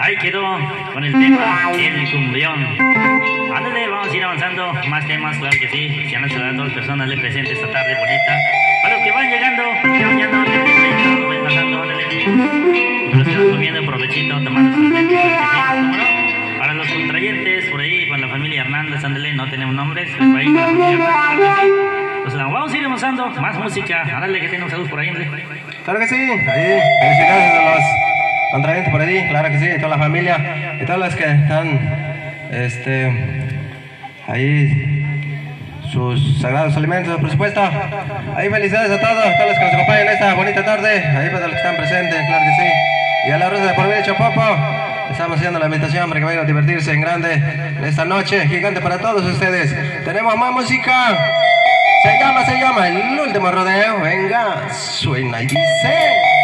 ahí quedó con el tema El Cumbión. Ándale, vamos a ir avanzando. Más temas, claro que sí. Se han saludado las personas le presente esta tarde bonita. Para los que van llegando, que van llegando, pasando, ándale. Para los que van comiendo, provechito, tomando sus. Para los contrayentes, por ahí, para la familia Hernández, ándale, no tenemos nombres, pero. Pues la vamos a ir avanzando, más música. Ándale, que tenemos saludos por ahí, ándale. Claro que sí, ahí, felicidades a los contrayentes por ahí, claro que sí, toda la familia y todas las que están, este, ahí, sus sagrados alimentos, por supuesto. Ahí felicidades a todos, a todos los que nos acompañan esta bonita tarde, ahí para los que están presentes, claro que sí. Y a la rusa de por medio Chopopo, estamos haciendo la invitación para que vayan a divertirse en grande esta noche gigante para todos ustedes. Tenemos más música. Se llama, se llama el último rodeo. Venga, suena y dice.